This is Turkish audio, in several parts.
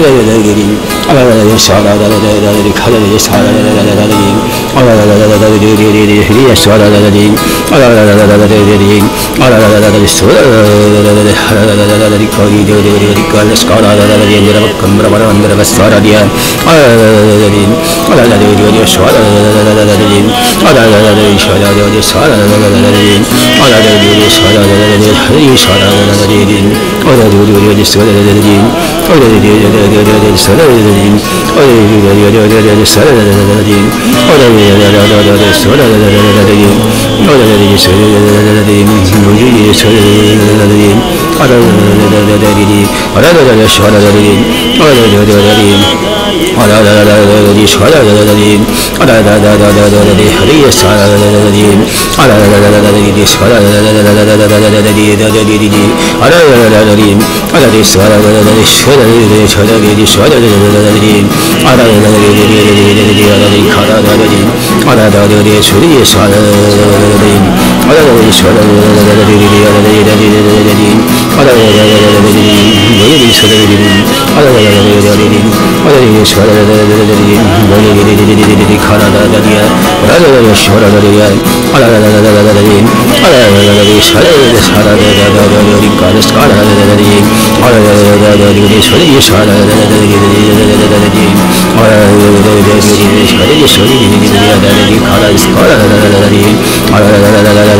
هذا لا يدري هذا لا يسعى هذا لا يدرك هذا لا يسعى هذا لا يدري هذا لا يدري هذا يسعى هذا لا يدري هذا لا يدري هذا لا يسعى هذا لا يدرك هذا يدرك هذا يسعى هذا لا يدري هذا كم برا عندنا بس هذا ديا هذا لا يدري هذا لا يدري يسعى هذا لا يدري هذا لا يسعى هذا يسعى هذا لا يدري هذا لا يدري يسعى هذا لا يدري يسعى هذا لا يدري هذا لا يدري يسعى هذا لا يدري هذا لا يدري يسعى Ala 那个你说的这个这的这个这的这个这的这个这 Ara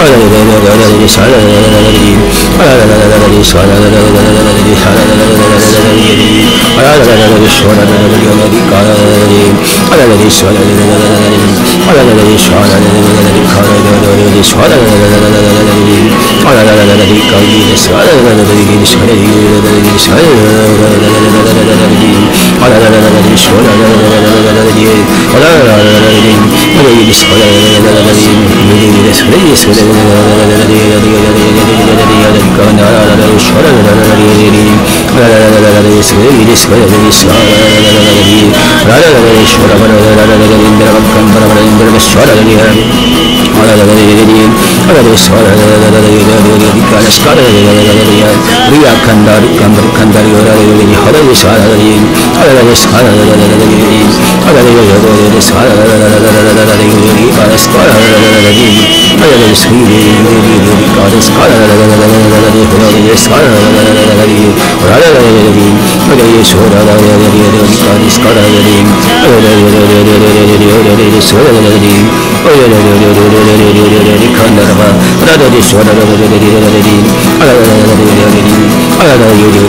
على الذي Shri ولا ولا ولا ولا ولا ولا Haraskaradariyam Kandar Kandar Kandar din هذا الذي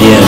Yeah.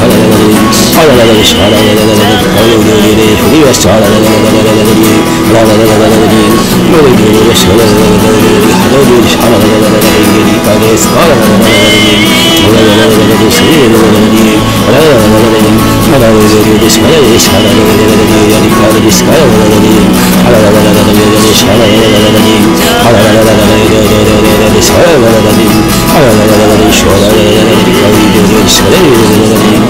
Thank la you.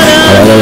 Hallelujah.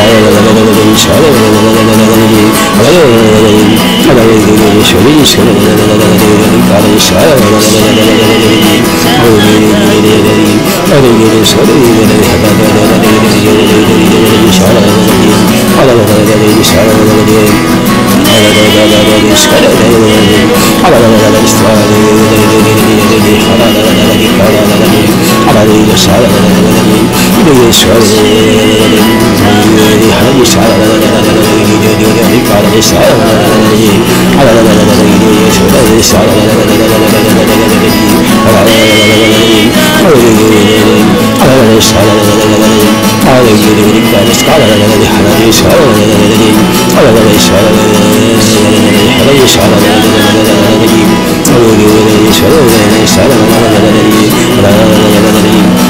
Hallelujah. على الإشعار على الإشعار على الإشعار على الإشعار على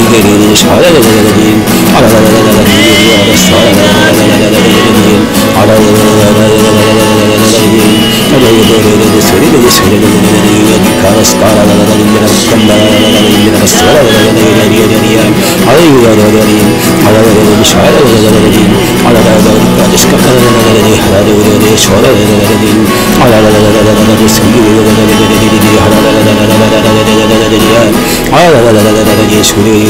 Ala geri şalalalalalin Alalalalalalalin Yürüyor şalalalalalalalalin Alalalalalalalalalalin Alalalalalalalin Alalalalalalalalalalin Karas karalalalin Biraz kandalalalin Biraz saralalalalalin Alalalalalalalin Alalalalalalalin Şalalalalalin Alalalalalalalin Kardeş kakalalalalalalin Halalalalalin Şalalalalalin Alalalalalalalalalalin Sevgilalalalalalalin Halalalalalalalalin Alalalalalalalin Şalalalalalalalalin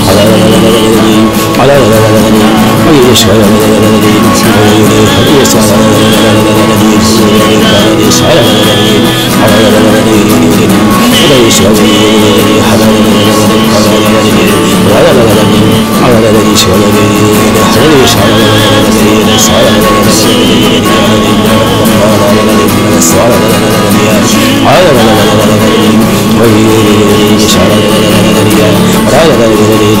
I'm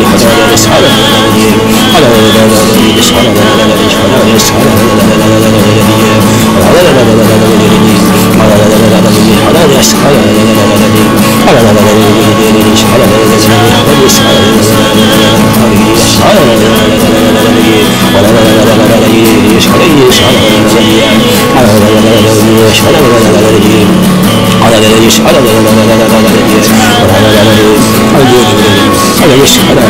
Hadi geç, hadi.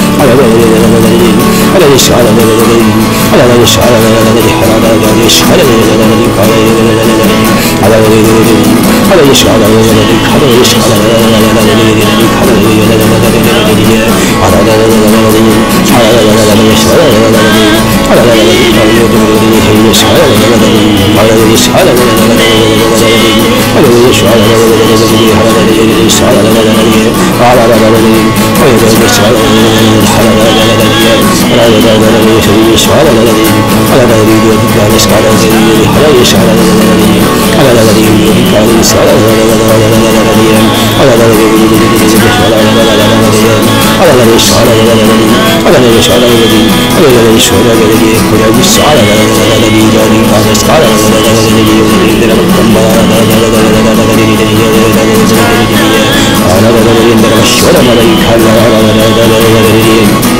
على على ليش على على ليش على على ليش على على على ليش على على ليش على على على على على على it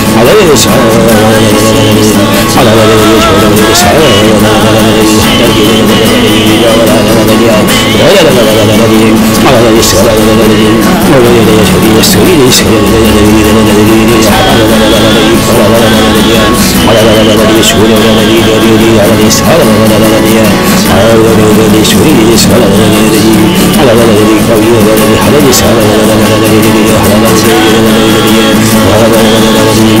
على الإسعاد على الإسعاد على الإسعاد على المحتاجين ولا على المليان ولا على المليان على الإسعاد على المليان ولا على يشهد يسري يسري على المليان على المليان على المليان على المليان على المليان يشهد على المليان على الإسعاد على المليان على المليان يسري يسري على المليان على المليان قوي على المليان على الإسعاد على المليان على المليان على المليان على المليان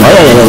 ハラララ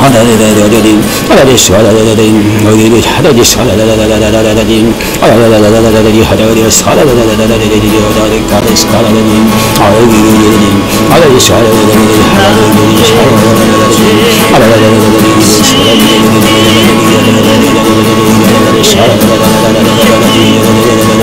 Hallelujah.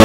Oh,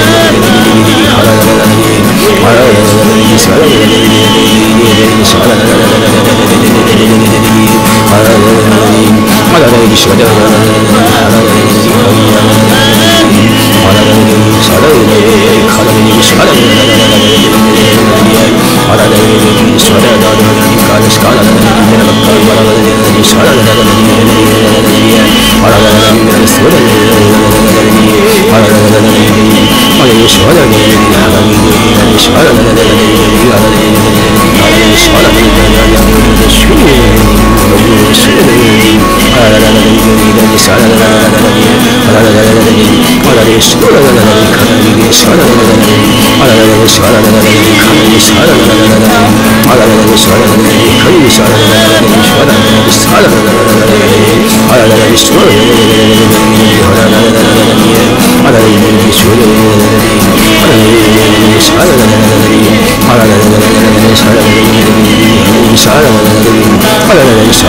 Israel Thank bir 是的，是你，快来来来来来你，来你耍来来来来你，快来来来来你，快来你耍来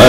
来来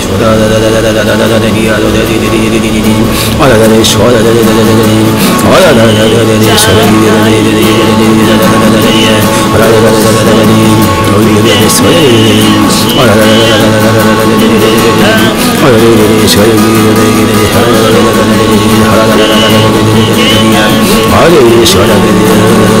Hare Krishna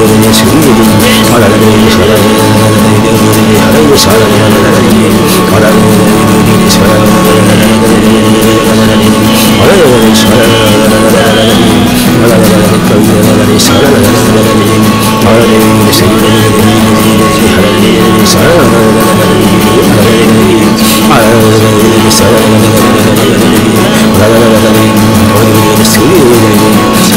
모든 지금 모든 바라는 모든 사랑하는 내게 모든 하나님을 사랑하는 하나님 바라는 모든 사랑하는 하나님 바라는 모든 사랑하는 하나님 하나님 사랑하는 하나님 바라는 사랑하는 하나님 사랑하는 하나님 바라는 사랑하는 하나님 바라는 사랑하는 하나님 바라는 사랑하는 하나님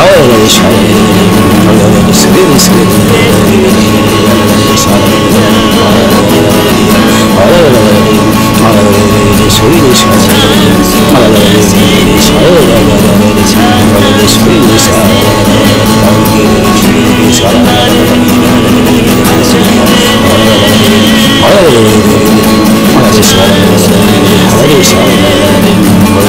Ağladı şahane Ağladı sıkıdı sıkıdı Thank you. Olha as histórias, olha a história, olha as histórias, olha a história, olha a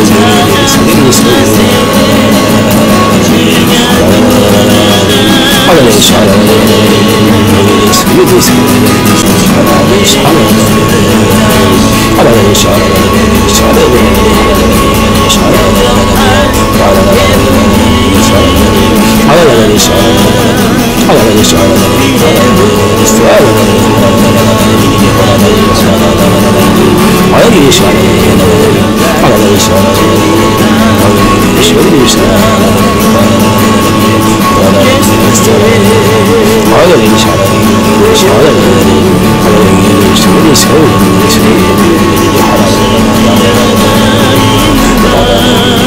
história, olha a história, olha 漂亮，我就喜欢。帅的，漂亮，我就喜欢。漂亮，我就喜欢。漂亮，我就喜欢。漂亮的，我就喜欢。漂亮的，我就喜欢。漂亮的，我就喜欢。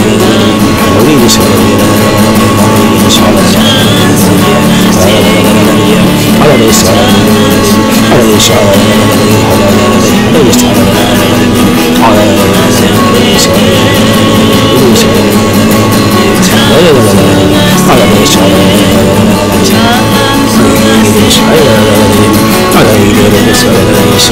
I sobrevivir a solas holiday song holiday song I'm Hare Krishna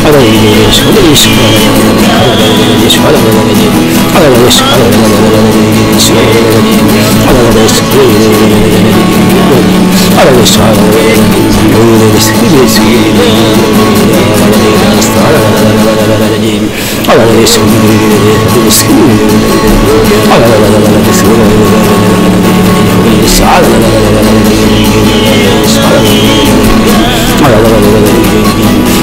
Adana Belediye Başkanı da Yeşil Adana Belediye Başkanı Adana Belediye Adana Belediye Adana Belediye Adana Belediye Adana Belediye Adana Belediye Adana Belediye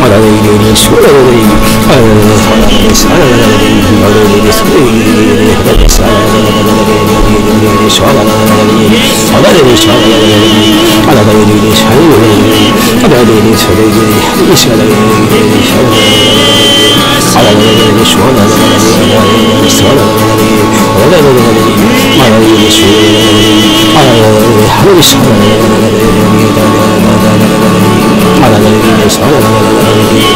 あら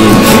Hallelujah.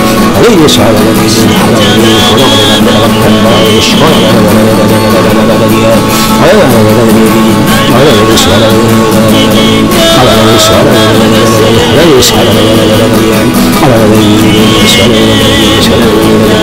ليش على ليش على ليش ربنا ربنا الله يشفى على ولا ولا ولا ولا ولا ولا ولا على ولا ولا على ليش على على ليش على ليش على ولا ولا ولا على ليش على ليش على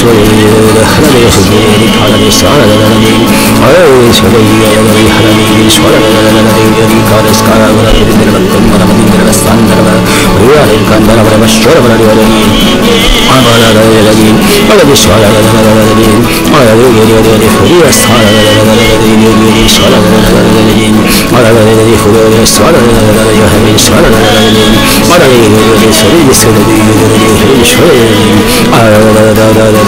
سويد حلمي خزين حلمي سعد لنبي عيش علي يمري حلمي شعر لنبي أبي كارس كارا ولا يبدل من كل من من من السن من ريال كان من من مشور من الولي أمان لنبي ولد شعر لنبي على ولي ولي خذي السعر لنبي ولي شعر لنبي على ولي خذي السعر لنبي يهمي شعر لنبي على ولي ولي سعيد سعيد ولي خذي شعر على ولي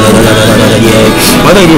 Hallelujah,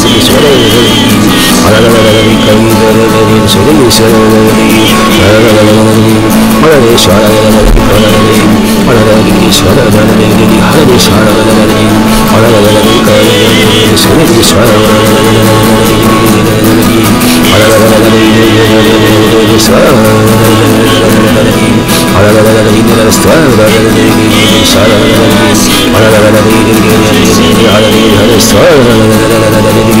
心。அழகழகவி கவிதரகவி சுகவீசரகவி அழகழகவி மலரேஸ்வரகவி கலகவி மலரகீஸ்வரகவி ஹரதீஸ்வரகவி அழகழகவி கலகவி சுகவீஸ்வரகவி அழகழகவி ஸ்வரகவி அழகழகவி ஸ்வரகவி அழகழகவி ஸ்வரகவி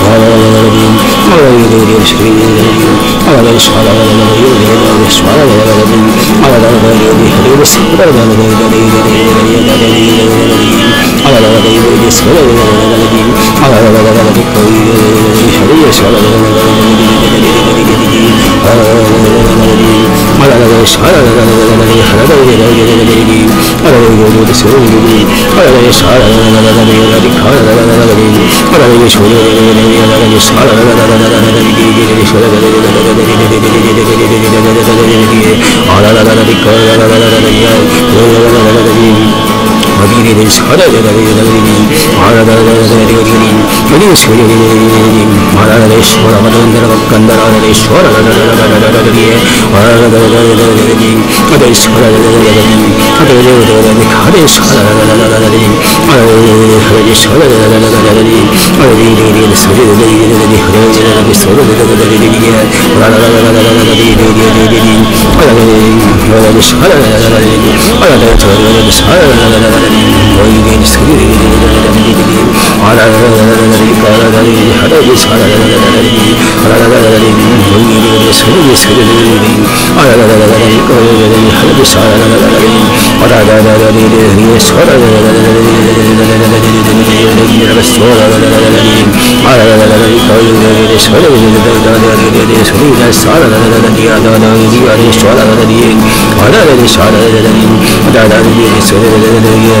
Oh, ラララよしあららららららに腹だよねらよねらよねあらよねですよねねあららよしあららららららよらりあららららららにあらよしおねねねねあらよしあららららららららにぎりぎりしょらららららららにぎりぎりぎりぎりぎりぎりぎりぎりぎりあららららりかあららららららにあららららららに Habibinin Sada Hallelujah. Hare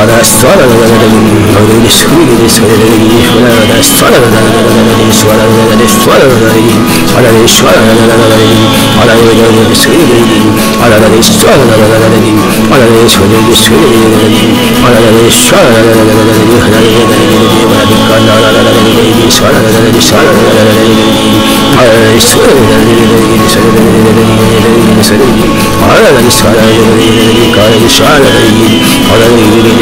على الصلاة على السكون على على الصلاة على الصلاة على الصلاة على الصلاة على السكون على الصلاة على السكون على الصلاة على الصلاة على الصلاة على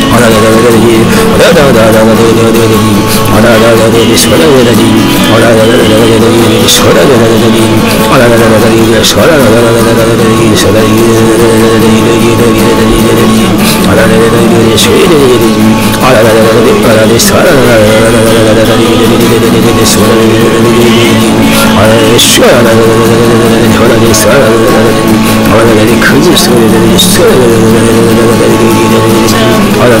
Ara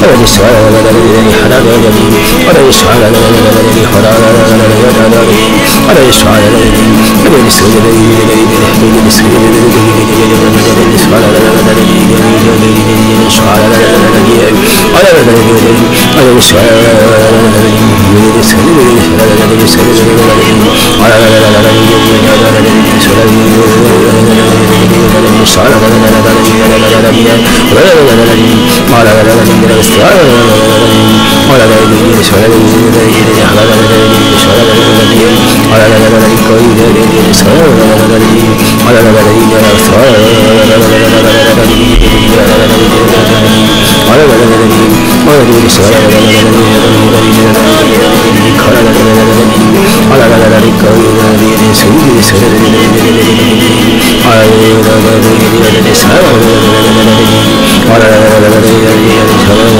ولا يسعى ولا يدري حلال ولا ولا يسعى ولا يدري حلال ولا يسعى ولا يسعى ولا يسعى ولا يسعى Hare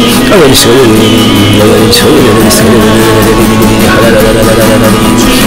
看我你，手，手，你，你，手，你，手，手，你，手，你，手，手，你，手，你，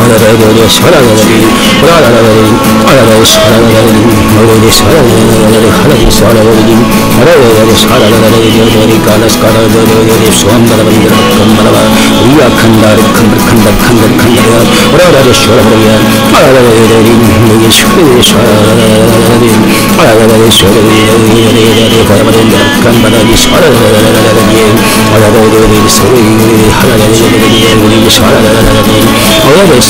Hare Hare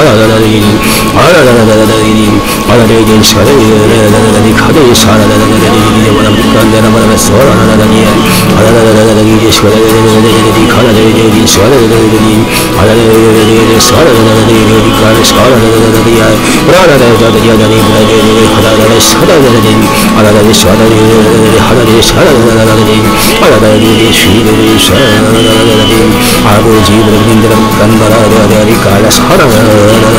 Hara Hara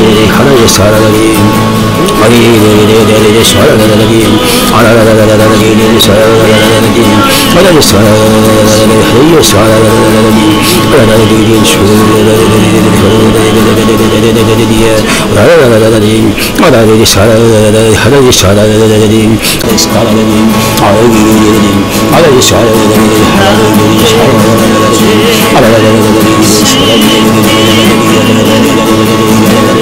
ديري خرج سارا لبيم علي ديري ديري ديري سارا لبيم على لا لا لا لا ديري ديري سارا لبيم على سارا حي سارا لبيم على ديري ديري شو Thank you.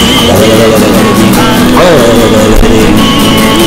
Oh,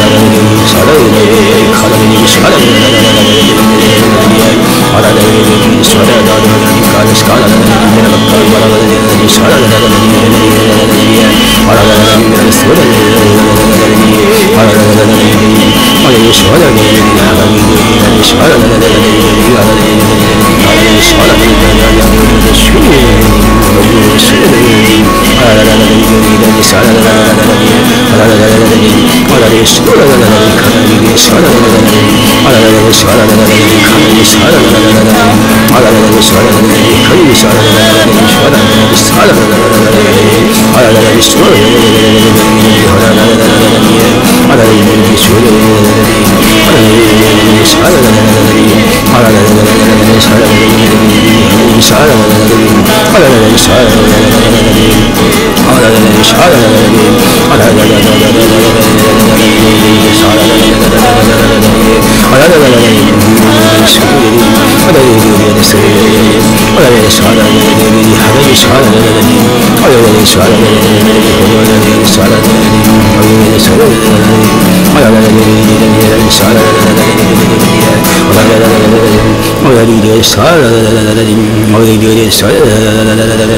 Shut up. 可以，是的，你，啊啦啦啦啦啦，你，你傻啦啦啦啦你，啊啦啦啦啦啦你，啊啦的，是的，你，看你傻啦啦啦啦你，啊啦啦啦你傻啦啦啦啦啦你，看你傻啦啦啦啦啦你，啊啦啦啦你傻啦啦啦啦啦你，可以傻啦啦啦啦你，傻啦，傻啦啦啦啦啦你，啊啦啦啦你傻啦，啊啦啦啦你傻啦，啊啦啦啦你傻啦，啊啦啦啦你傻啦，啊啦啦啦你。على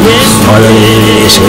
على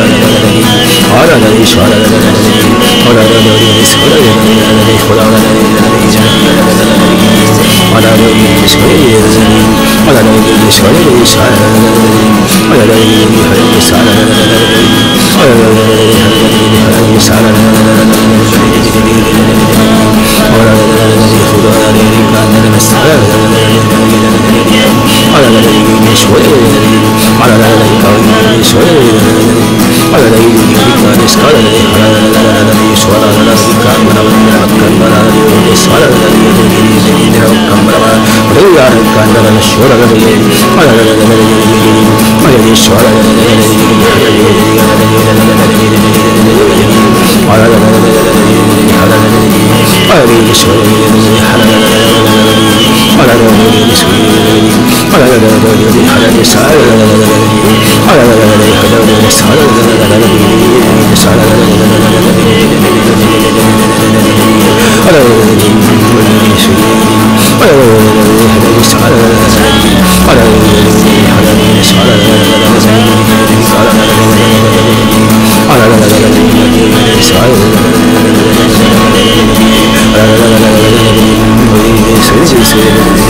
على ذلك i Krishna, あららららら Thank you.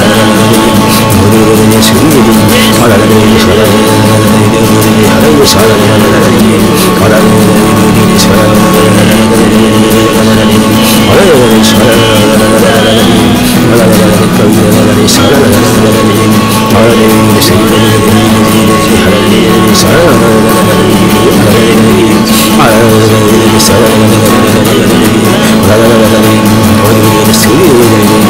yolunu senin yolunu Paraları sararı Yaralı sararı Paraları sararı Paraları sararı Paraları sararı Paraları sararı Paraları sararı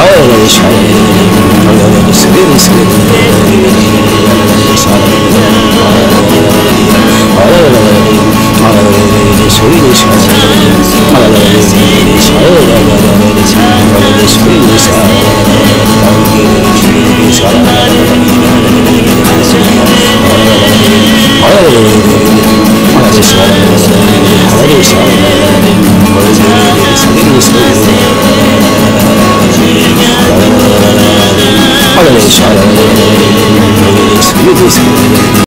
Ağır iş Anlamını sıkın sıkın Ağır Ağır iş Ağır iş Ağır iş Ağır iş Ağır iş 换个颜色。